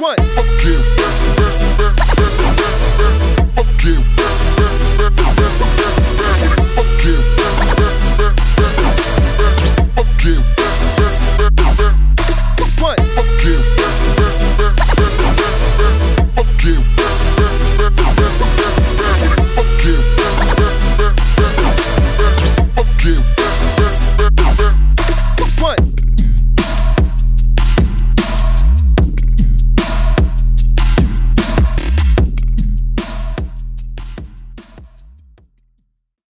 One. Give.